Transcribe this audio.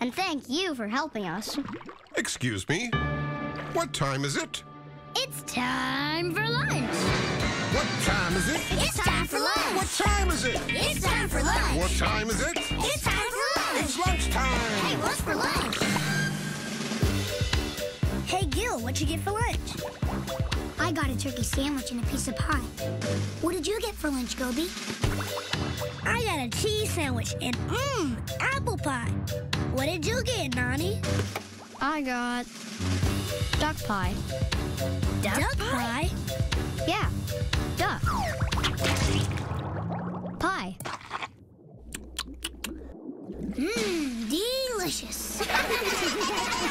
And thank you for helping us. Excuse me? What time is it? It's time for lunch. What time is it? It's time for lunch. What time is it? It's time for lunch. What time is it? It's time for lunch. It's lunchtime. Hey, what's for lunch? Hey, Gil, what'd you get for lunch? I got a turkey sandwich and a piece of pie. What did you get for lunch, Goby? I got a cheese sandwich and mmm, apple pie. What did you get, Nonny? I got duck pie. Duck pie? Yeah, duck. Pie. Mmm, delicious.